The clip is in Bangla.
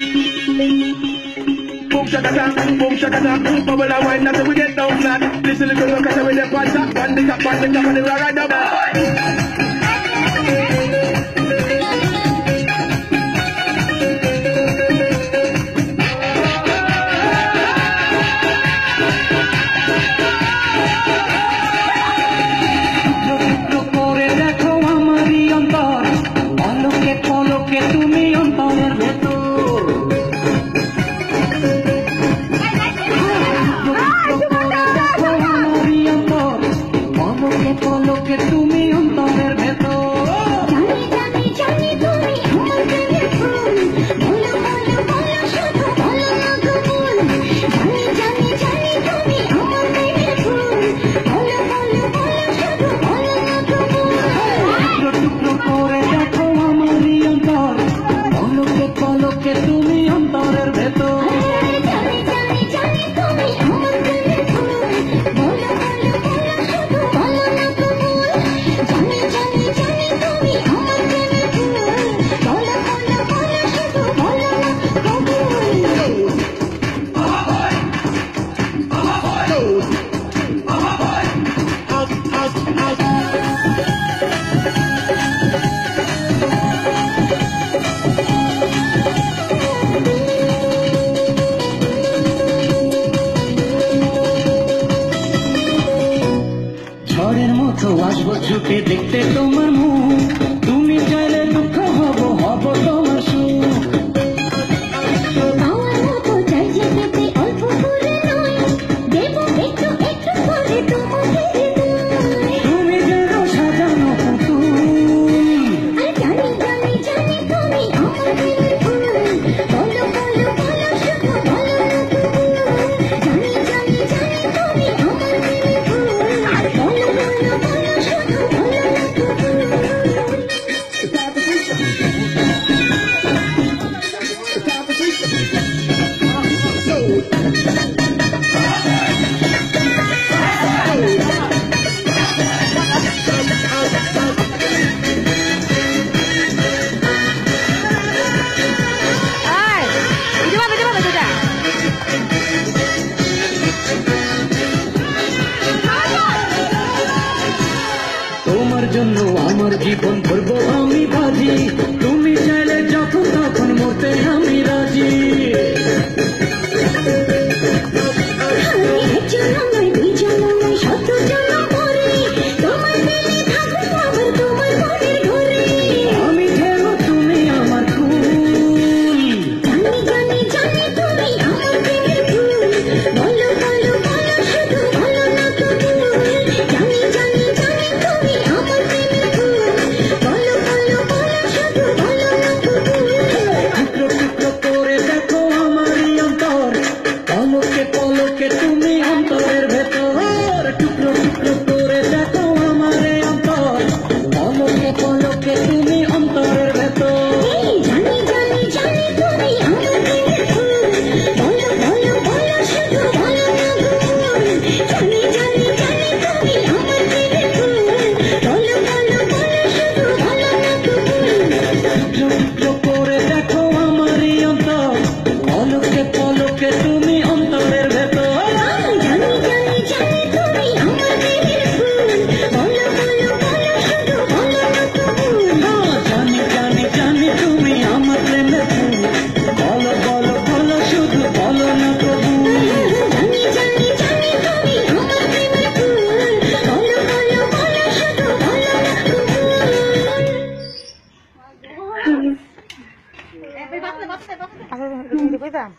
Boom shaka tap, boom shaka tap, bubble and wine until we get down flat. This little girl at the way they punch up, one the cup, one and they ride down. ঝড়ের মতো আসব ঝুঁকে দেখতে তোমার মুখ। জীবন করবো আমি বাজি আরে তুমি কইতাম